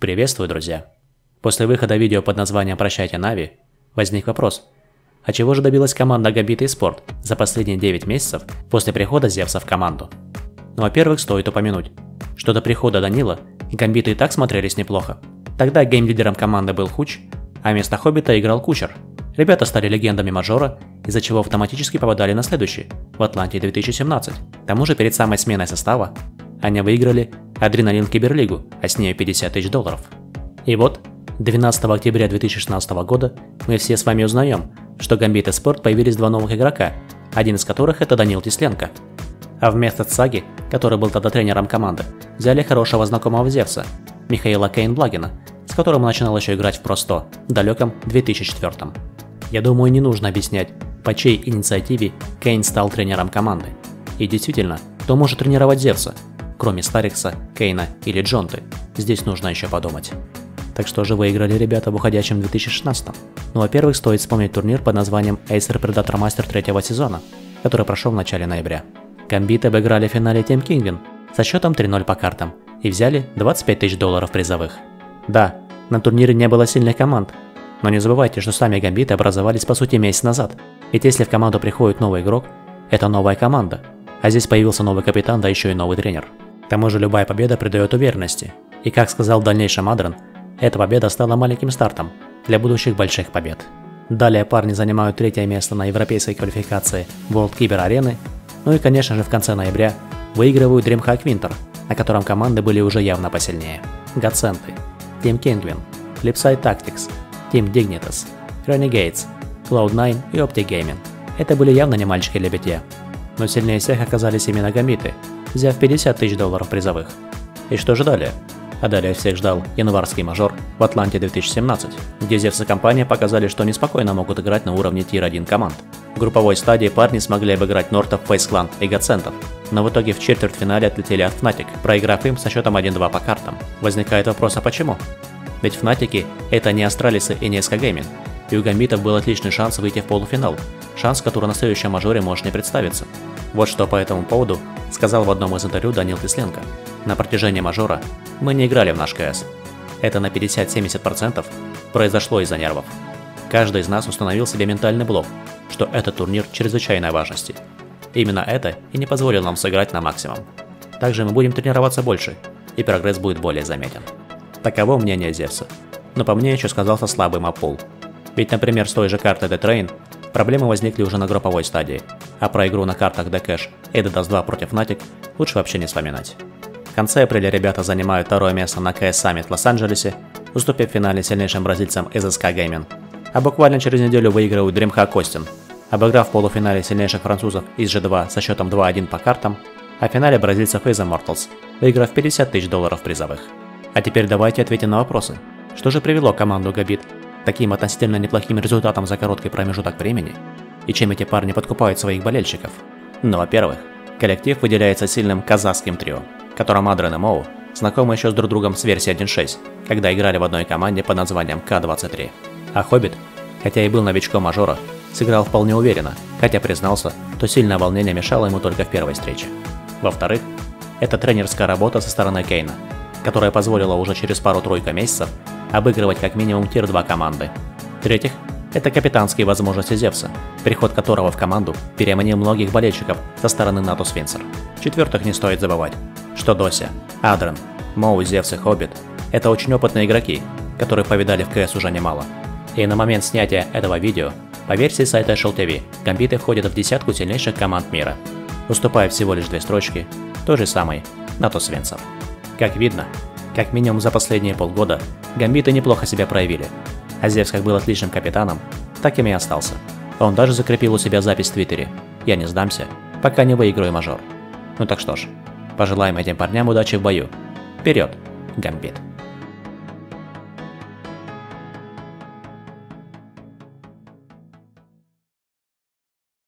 Приветствую, друзья! После выхода видео под названием «Прощайте, Нави» возник вопрос. А чего же добилась команда Gambit Esports за последние 9 месяцев после прихода Зевса в команду? Ну, во-первых, стоит упомянуть, что до прихода Данила Гамбиты и так смотрелись неплохо. Тогда гейм-лидером команды был Хуч, а вместо Хоббита играл Кучер. Ребята стали легендами мажора, из-за чего автоматически попадали на следующий, в Атланте 2017. К тому же перед самой сменой состава они выиграли Адреналин Киберлигу, а с нее 50 тысяч долларов. И вот, 12 октября 2016 года мы все с вами узнаем, что Гамбит и Спорт появились два новых игрока, один из которых это Данил Тесленко. А вместо Цаги, который был тогда тренером команды, взяли хорошего знакомого Зевса, Михаила Кейн-Благина, с которым он начинал еще играть в Про-100 в далеком 2004 -м. Я думаю, не нужно объяснять, по чьей инициативе Кейн стал тренером команды. И действительно, кто может тренировать Зевса, кроме Старикса, Кейна или Джонты. Здесь нужно еще подумать. Так что же выиграли ребята в уходящем 2016 Ну, во-первых, стоит вспомнить турнир под названием Acer Predator Master третьего сезона, который прошел в начале ноября. Гамбиты обыграли в финале Тим Кингвин со счетом 3-0 по картам и взяли 25 тысяч долларов призовых. Да, на турнире не было сильных команд, но не забывайте, что сами гамбиты образовались по сути месяц назад, ведь если в команду приходит новый игрок, это новая команда, а здесь появился новый капитан, да еще и новый тренер. К тому же любая победа придает уверенности. И как сказал в дальнейшем Адрен, эта победа стала маленьким стартом для будущих больших побед. Далее парни занимают третье место на европейской квалификации World Cyber Arena, ну и конечно же в конце ноября выигрывают DreamHack Winter, на котором команды были уже явно посильнее. Гаценты, Team Kingwin, Flipside Tactics, Team Dignitas, Renegades, Cloud9 и Optic Gaming. Это были явно не мальчики для битья. Но сильнее всех оказались именно гамбиты, взяв 50 тысяч долларов призовых. И что же далее? А далее всех ждал январский мажор в Атланте 2017, где Зевс и компания показали, что неспокойно могут играть на уровне Тир-1 команд. В групповой стадии парни смогли обыграть Нортов, Фейсклан и Гацентов, но в итоге в четвертьфинале отлетели от Fnatic, проиграв им со счетом 1-2 по картам. Возникает вопрос, а почему? Ведь Fnatic это не Астралисы и не СК Gaming, и у Гамбитов был отличный шанс выйти в полуфинал, шанс, который на следующем мажоре может не представиться. Вот что по этому поводу сказал в одном из интервью Данил Тесленко. На протяжении мажора мы не играли в наш КС. Это на 50-70% произошло из-за нервов. Каждый из нас установил себе ментальный блок, что этот турнир чрезвычайной важности. Именно это и не позволило нам сыграть на максимум. Также мы будем тренироваться больше, и прогресс будет более заметен. Таково мнение Зевса. Но по мне еще сказался слабый маппул. Ведь, например, с той же картой The Train проблемы возникли уже на групповой стадии, а про игру на картах The Cash и The 2 против Fnatic лучше вообще не вспоминать. В конце апреля ребята занимают второе место на CS Summit в Лос-Анджелесе, уступив в финале сильнейшим бразильцам из SK Gaming. А буквально через неделю выигрывают DreamHack Austin, обыграв в полуфинале сильнейших французов из G2 со счетом 2-1 по картам, а в финале бразильцев из Immortals, выиграв 50 тысяч долларов призовых. А теперь давайте ответим на вопросы. Что же привело команду Габит к таким относительно неплохим результатам за короткий промежуток времени? И чем эти парни подкупают своих болельщиков? Ну, во-первых, коллектив выделяется сильным казахским трио, которым Адрен и Моу знакомы еще с друг другом с версии 1.6, когда играли в одной команде под названием К-23. А Хоббит, хотя и был новичком мажора, сыграл вполне уверенно, хотя признался, то сильное волнение мешало ему только в первой встрече. Во-вторых, это тренерская работа со стороны Кейна, которая позволила уже через пару-тройку месяцев обыгрывать как минимум тир-2 команды. В-третьих, это капитанские возможности Зевса, переход которого в команду переманил многих болельщиков со стороны НАТО Свинцер. В-четвертых, не стоит забывать, что Дося, Адрен, Моу, Зевс и Хоббит – это очень опытные игроки, которые повидали в КС уже немало. И на момент снятия этого видео, по версии сайта ShellTV, гамбиты входят в десятку сильнейших команд мира, уступая всего лишь две строчки той же самой НАТО Свинцер. Как видно, как минимум за последние полгода гамбиты неплохо себя проявили, а Зевс как был отличным капитаном, так им и остался. Он даже закрепил у себя запись в Твиттере «Я не сдамся, пока не выиграю мажор». Ну так что ж, пожелаем этим парням удачи в бою. Вперед, Гамбит!